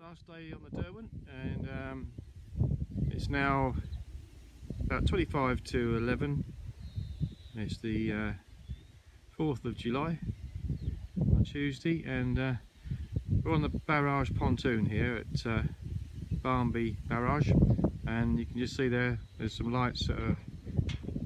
last day on the Derwent and um, it's now about 25 to 11 it's the uh, 4th of July on Tuesday and uh, we're on the barrage pontoon here at uh, Barmby Barrage and you can just see there there's some lights that are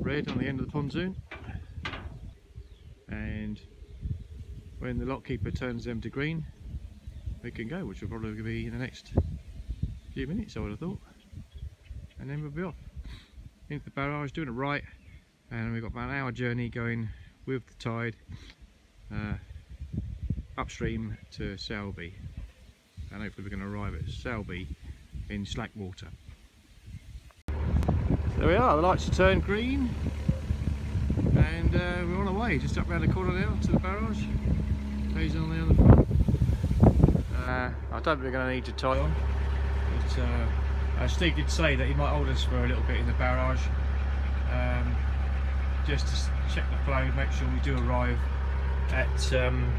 red on the end of the pontoon. And when the lock keeper turns them to green we can go, which will probably be in the next few minutes, I would have thought. And then we'll be off into the barrage, doing it right, and we've got about an hour journey going with the tide uh, upstream to Selby. And hopefully we're going to arrive at Selby in slack water. There we are, the lights have turned green, and uh, we're on our way, just up around the corner now to the barrage. Hazen on the other front. Uh, I don't think we're going to need to tie on. But, uh, Steve did say that he might hold us for a little bit in the barrage, um, just to check the flow, make sure we do arrive at um,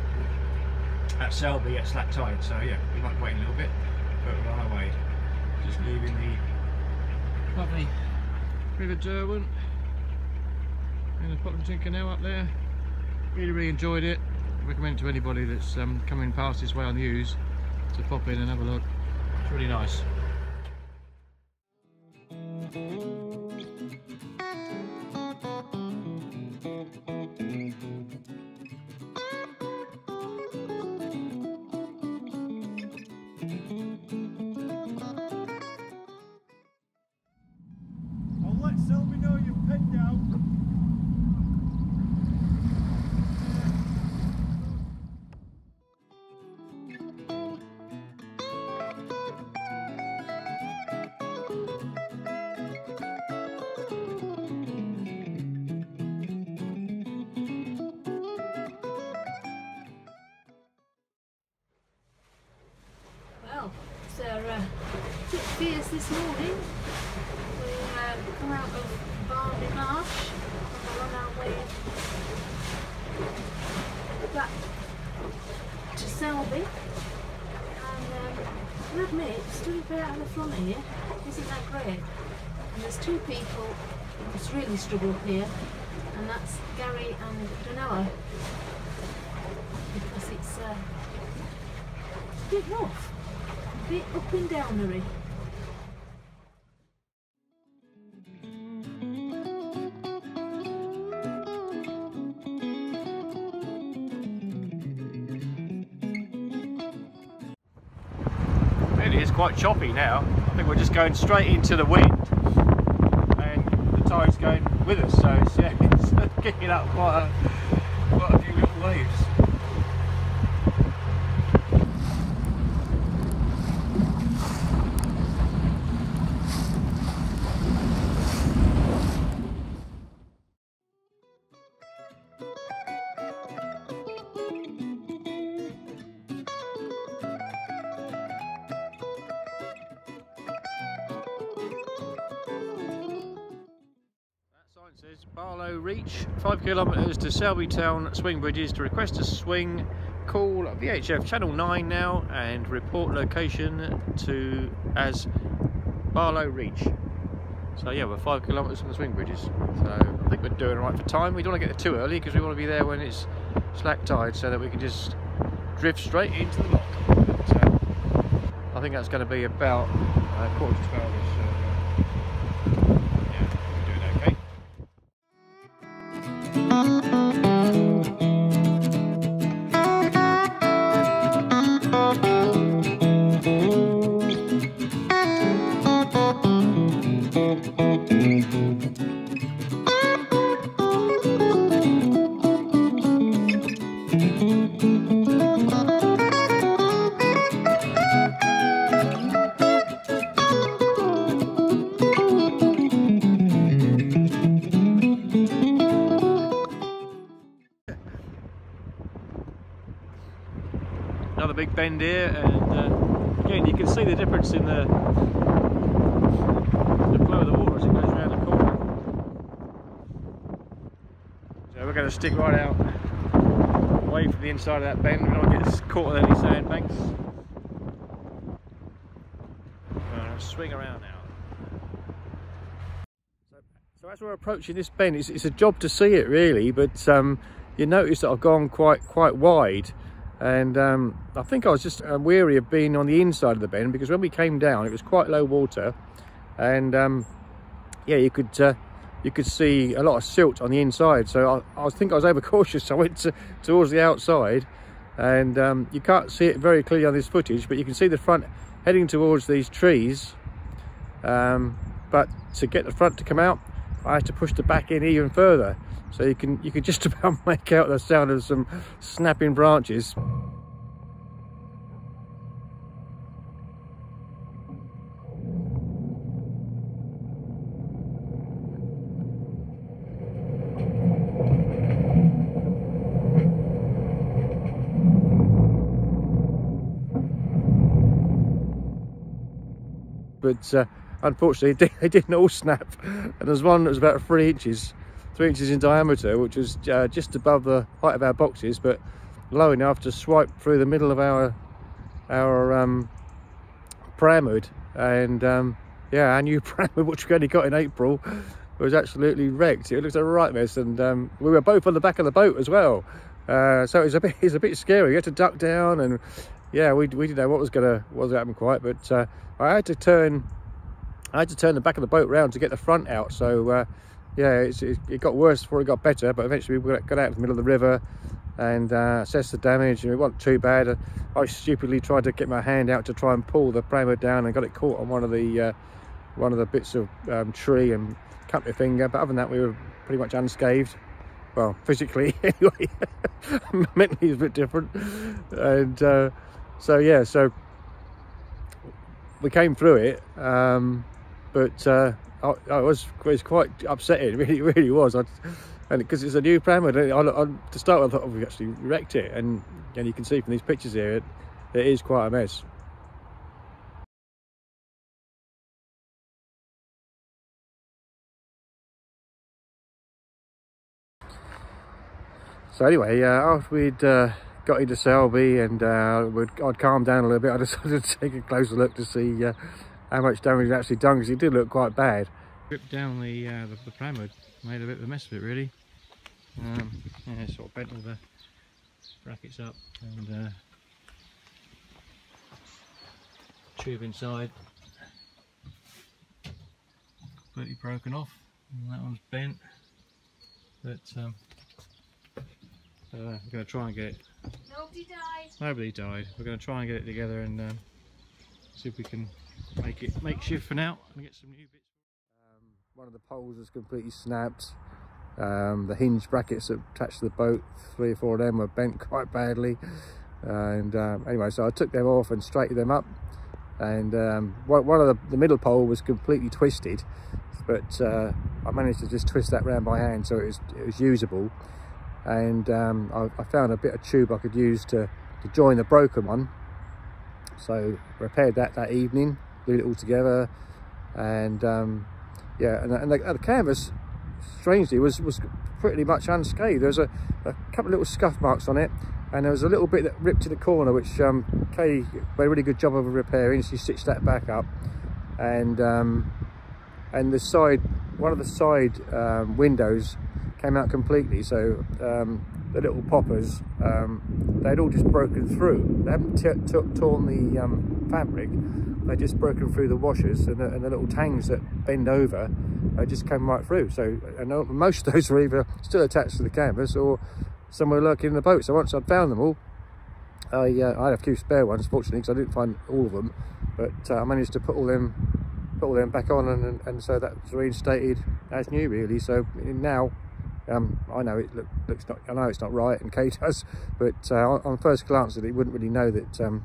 at Selby at slack tide. So yeah, we might wait a little bit, but we're on our way. Just leaving the lovely River Derwent and the Potton Canal up there. Really, really enjoyed it. Recommend to anybody that's um, coming past this way on the Ouse to pop in and have a look. It's really nice. Uh, bit fierce this morning. We uh, come out of Barmby Marsh and we're on our way back to Selby. And um, I admit, stood a bit out of the front here isn't that great. And there's two people that's really struggled here, and that's Gary and Danella. Because it's uh, a bit rough bit up and downery. It is quite choppy now. I think we're just going straight into the wind and the tide's going with us so it's, yeah, it's kicking up quite a, quite a few little waves. Barlow Reach, 5 kilometres to Selby Town swing bridges to request a swing. Call VHF Channel 9 now and report location to as Barlow Reach. So yeah, we're 5 kilometres from the swing bridges. So I think we're doing right for time. We don't want to get there too early because we want to be there when it's slack tide so that we can just drift straight into the lock. But, uh, I think that's going to be about uh, quarter to 12 big bend here, and uh, again you can see the difference in the the flow of the water as it goes around the corner. So we're going to stick right out away from the inside of that bend. We don't get caught on any sandbanks. swing around now. So, so as we're approaching this bend, it's, it's, a job to see it really, but um, you notice that I've gone quite quite wide and um, I think I was just uh, weary of being on the inside of the bend because when we came down it was quite low water. And um, yeah you could uh, you could see a lot of silt on the inside. So I, I think I was overcautious. I went to, towards the outside. And um, you can't see it very clearly on this footage but you can see the front heading towards these trees. Um, but to get the front to come out I had to push the back in even further so you can you can just about make out the sound of some snapping branches. But uh, unfortunately they didn't all snap. And there's one that was about three inches three inches in diameter which was uh, just above the height of our boxes but low enough to swipe through the middle of our our um, pram hood and um, yeah our new pram hood which we only got in April was absolutely wrecked. It looked a right mess and um, we were both on the back of the boat as well. Uh, so it was a bit it's a bit scary. You had to duck down and yeah we, we didn't know what was gonna what was gonna happen quite but uh, I had to turn I had to turn the back of the boat round to get the front out. So uh, yeah it, it, got worse before it got better but eventually we got out of the middle of the river and uh, assessed the damage and it wasn't too bad. I stupidly tried to get my hand out to try and pull the primer down and got it caught on one of the uh, one of the bits of um, tree and cut my finger but other than that we were pretty much unscathed. Well physically anyway. Mentally it's a bit different. And uh, so yeah so we came through it um, but uh, I, I, was it was quite upsetting really really was. I, and because it's a new pram I, I, to start with I thought oh, we actually wrecked it. And and you can see from these pictures here it, it is quite a mess. So anyway uh, after we'd uh, got into Selby and uh, I'd calmed down a little bit. I decided to take a closer look to see uh, how much damage it actually done because it did look quite bad. Ripped down the, uh, the, the pram hood, made a bit of a mess of it really. Um, yeah, sort of bent all the brackets up and uh, tube inside completely broken off and that one's bent but um, uh, I'm going to try and get it. Nobody died. Nobody died. We're going to try and get it together and um, see if we can make it makeshift for now and get some new bits. Um, one of the poles is completely snapped. Um, the hinge brackets that attached to the boat, three or four of them were bent quite badly. And um, anyway, so I took them off and straightened them up. And um, one of the, the, middle pole was completely twisted, but uh, I managed to just twist that round by hand so it was, it was usable and um, I, I, found a bit of tube I could use to, to join the broken one so repaired that that evening glued it all together and um, yeah and, and the, the, canvas strangely was was pretty much unscathed there was a, a, couple of little scuff marks on it and there was a little bit that ripped to the corner which um, Kay made a really good job of repairing she stitched that back up and um, and the side one of the side um, windows came out completely. So um, the little poppers, um, they'd all just broken through. They haven't torn the um, fabric, they'd just broken through the washers and the, and the, little tangs that bend over, they just came right through. So and most of those were either still attached to the canvas or somewhere lurking in the boat. So once I'd found them all, I, uh, I had a few spare ones, fortunately, because I didn't find all of them. But uh, I managed to put all them, put all them back on, and, and, so that's reinstated as new, really. So now um, I know it look, looks not, I know it's not right, and Kate does, but uh, on first glance, it wouldn't really know that um,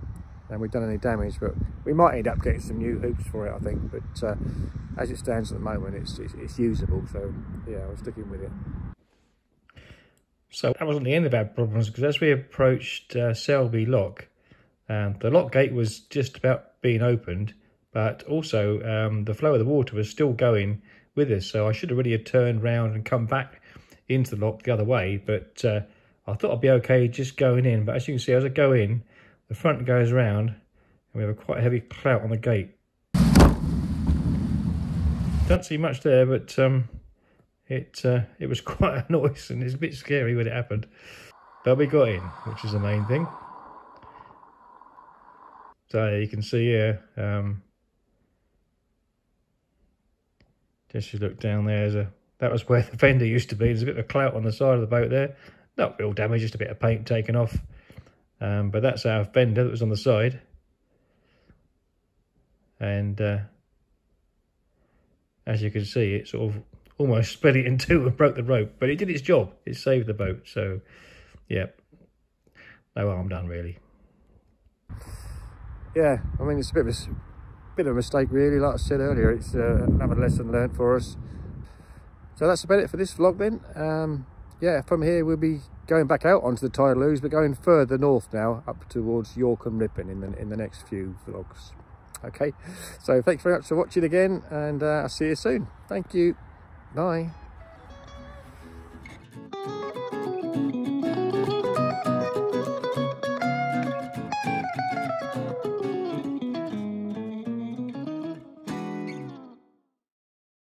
and we've done any damage. But we might end up getting some new hoops for it, I think. But uh, as it stands at the moment, it's, it's, it's usable. So yeah, I'm sticking with it. So that wasn't the end of our problems because as we approached uh, Selby Lock, um, the lock gate was just about being opened, but also um, the flow of the water was still going with us. So I should have really have turned round and come back into the lock the other way, but uh, I thought I'd be okay just going in. But as you can see, as I go in, the front goes around and we have a quite heavy clout on the gate. Don't see much there, but um, it uh, it was quite a noise and it's a bit scary when it happened. But we got in, which is the main thing. So you can see here, um, just you look down there, there's a, that was where the fender used to be. There's a bit of a clout on the side of the boat there. Not real damage, just a bit of paint taken off. Um, but that's our fender that was on the side. And uh, as you can see, it sort of almost split it in two and broke the rope. But it did its job. It saved the boat. So, yeah, no harm done, really. Yeah, I mean, it's a bit of a, bit of a mistake, really. Like I said earlier, it's uh, another lesson learned for us. So that's about it for this vlog then. Um, yeah, from here we'll be going back out onto the tidal Ouse, but going further north now, up towards York and Ripon in the, in the next few vlogs. Okay, so thanks very much for watching again, and uh, I'll see you soon. Thank you. Bye.